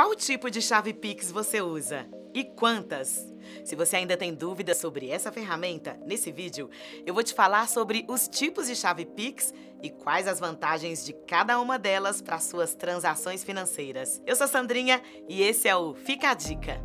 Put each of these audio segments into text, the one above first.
Qual tipo de chave Pix você usa? E quantas? Se você ainda tem dúvidas sobre essa ferramenta, nesse vídeo eu vou te falar sobre os tipos de chave Pix e quais as vantagens de cada uma delas para suas transações financeiras. Eu sou Sandrinha e esse é o Fica a Dica.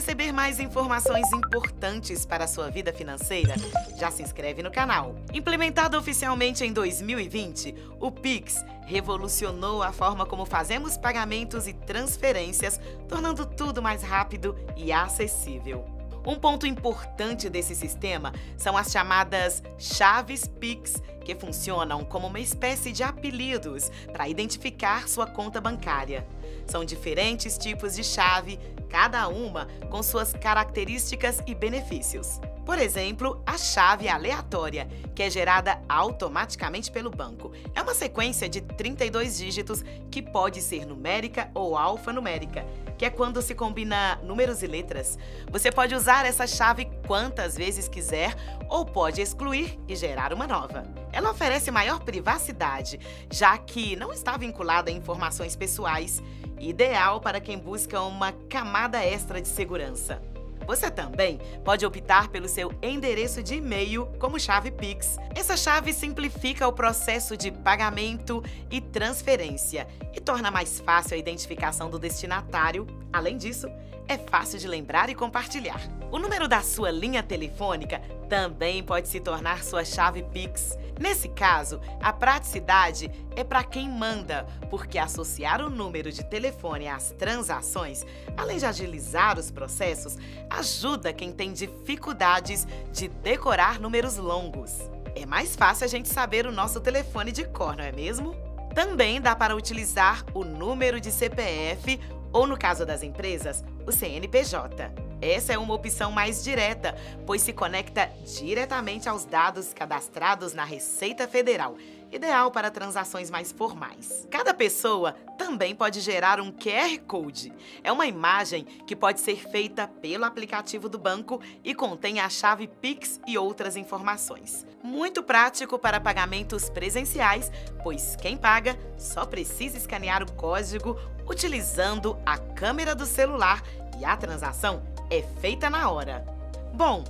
Receber mais informações importantes para a sua vida financeira, já se inscreve no canal. Implementado oficialmente em 2020, o Pix revolucionou a forma como fazemos pagamentos e transferências, tornando tudo mais rápido e acessível. Um ponto importante desse sistema são as chamadas chaves Pix, que funcionam como uma espécie de apelidos para identificar sua conta bancária. São diferentes tipos de chave cada uma com suas características e benefícios. Por exemplo, a chave aleatória, que é gerada automaticamente pelo banco. É uma sequência de 32 dígitos que pode ser numérica ou alfanumérica, que é quando se combina números e letras. Você pode usar essa chave quantas vezes quiser ou pode excluir e gerar uma nova. Ela oferece maior privacidade, já que não está vinculada a informações pessoais ideal para quem busca uma camada extra de segurança. Você também pode optar pelo seu endereço de e-mail como chave Pix. Essa chave simplifica o processo de pagamento e transferência e torna mais fácil a identificação do destinatário. Além disso, é fácil de lembrar e compartilhar. O número da sua linha telefônica também pode se tornar sua chave Pix. Nesse caso, a praticidade é para quem manda, porque associar o número de telefone às transações, além de agilizar os processos, ajuda quem tem dificuldades de decorar números longos. É mais fácil a gente saber o nosso telefone de cor, não é mesmo? Também dá para utilizar o número de CPF ou, no caso das empresas, o CNPJ. Essa é uma opção mais direta, pois se conecta diretamente aos dados cadastrados na Receita Federal, ideal para transações mais formais. Cada pessoa também pode gerar um QR Code. É uma imagem que pode ser feita pelo aplicativo do banco e contém a chave Pix e outras informações. Muito prático para pagamentos presenciais, pois quem paga só precisa escanear o código utilizando a câmera do celular e a transação é feita na hora. Bom,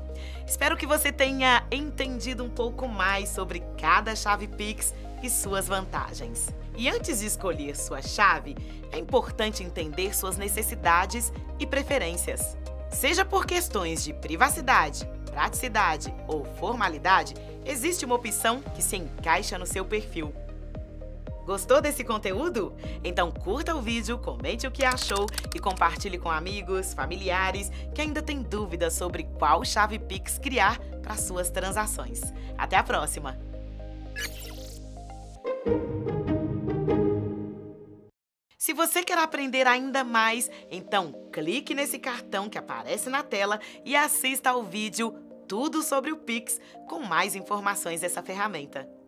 espero que você tenha entendido um pouco mais sobre cada chave Pix e suas vantagens. E antes de escolher sua chave, é importante entender suas necessidades e preferências. Seja por questões de privacidade, praticidade ou formalidade, existe uma opção que se encaixa no seu perfil. Gostou desse conteúdo? Então curta o vídeo, comente o que achou e compartilhe com amigos, familiares que ainda têm dúvidas sobre qual chave Pix criar para suas transações. Até a próxima! Se você quer aprender ainda mais, então clique nesse cartão que aparece na tela e assista ao vídeo Tudo sobre o Pix com mais informações dessa ferramenta.